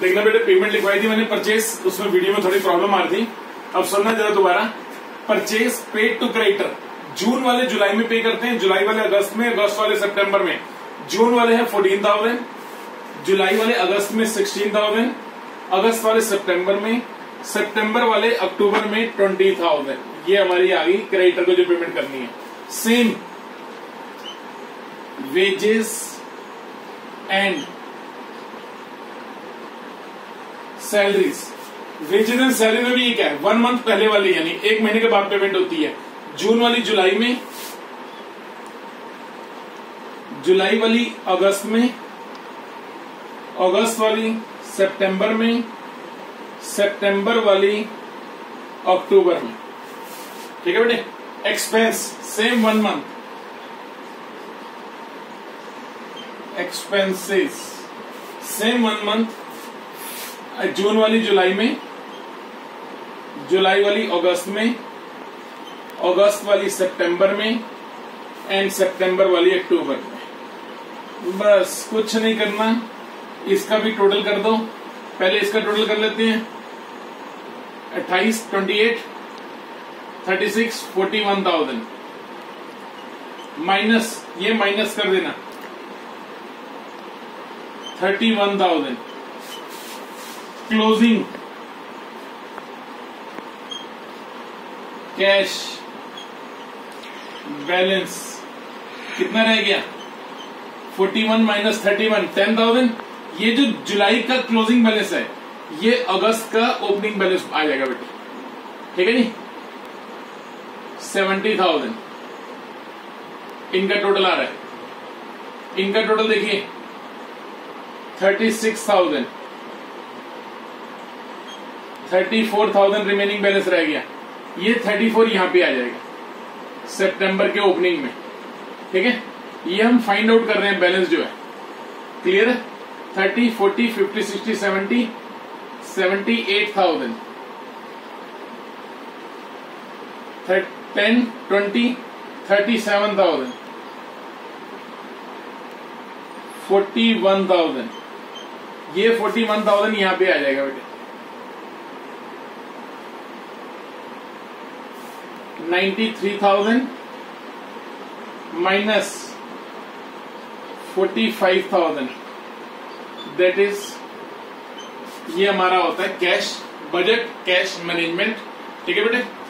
देखना बेटे पेमेंट लिखवाई थी मैंने परचेज उसमें वीडियो में थोड़ी प्रॉब्लम आ रही थी। अब सुनना जरा दोबारा। परचेज पेड टू क्रेडिटर जून वाले जुलाई में पे करते हैं, जुलाई वाले अगस्त में, अगस्त वाले सितंबर में। जून वाले हैं फोर्टीन थाउज़ेंड जुलाई वाले अगस्त में सिक्सटीन थाउज़ेंड अगस्त वाले सितंबर में, सितंबर वाले अक्टूबर में ट्वेंटी थाउज़ेंड ये हमारी आ गई क्रेडिटर को जो पेमेंट करनी है। Same wages and salaries wages and salary में भी ये क्या है। वन मंथ पहले वाली, यानी एक महीने के बाद पेमेंट होती है। जून वाली जुलाई में जुलाई वाली अगस्त में अगस्त वाली सितंबर में सितंबर वाली अक्टूबर में। ठीक है बेटे? Expense same one month expenses same one month जून वाली जुलाई में, जुलाई वाली अगस्त में, अगस्त वाली सितंबर में एंड सितंबर वाली अक्टूबर में। बस, कुछ नहीं करना। इसका भी टोटल कर दो। पहले इसका टोटल कर लेते हैं। अट्ठाईस twenty eight thirty six forty one thousand minus, ये माइनस कर देना। Thirty one thousand closing cash balance कितना रह गया? Forty one minus thirty one ten thousand ये जो जुलाई का क्लोजिंग बैलेंस है, ये अगस्त का ओपनिंग बैलेंस आ जाएगा बेटे। ठीक है जी? सेवेंटी थाउज़ेंड इनका टोटल आ रहा है। इनका टोटल देखिए। Thirty six thousand thirty four thousand remaining balance रह गया। ये थर्टी फोर यहाँ पे आ जाएगा, सितंबर के ओपनिंग में। ठीक है? ये हम फाइंड आउट कर रहे हैं बैलेंस जो है। क्लियर है? Thirty, forty, fifty, sixty, seventy seventy eight thousand. Ten twenty thirty seven thousand forty one thousand ये फोर्टी वन थाउज़ेंड यहाँ पे आ जाएगा बेटे। Ninety three thousand minus forty five thousand that is ये हमारा होता है कैश बजट कैश मैनेजमेंट ठीक है बेटे?